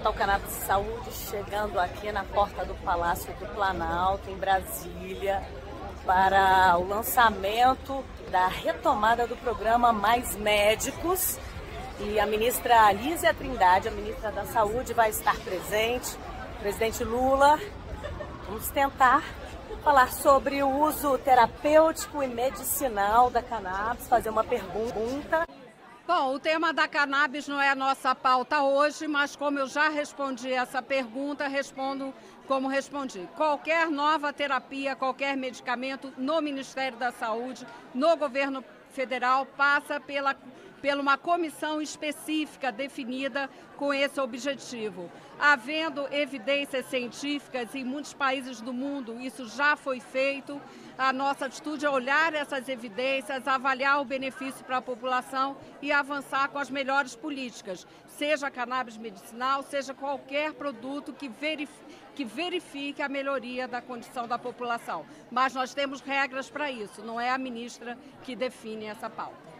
Portal Cannabis Saúde chegando aqui na porta do Palácio do Planalto, em Brasília, para o lançamento da retomada do programa Mais Médicos. E a ministra Alísia Trindade, a ministra da Saúde, vai estar presente. Presidente Lula, vamos tentar falar sobre o uso terapêutico e medicinal da cannabis, fazer uma pergunta. Bom, o tema da cannabis não é a nossa pauta hoje, mas como eu já respondi essa pergunta, respondo como respondi. Qualquer nova terapia, qualquer medicamento no Ministério da Saúde, no governo federal, passa pela por uma comissão específica definida com esse objetivo. Havendo evidências científicas em muitos países do mundo, isso já foi feito. A nossa atitude é olhar essas evidências, avaliar o benefício para a população e avançar com as melhores políticas, seja cannabis medicinal, seja qualquer produto que que verifique a melhoria da condição da população. Mas nós temos regras para isso, não é a ministra que define essa pauta.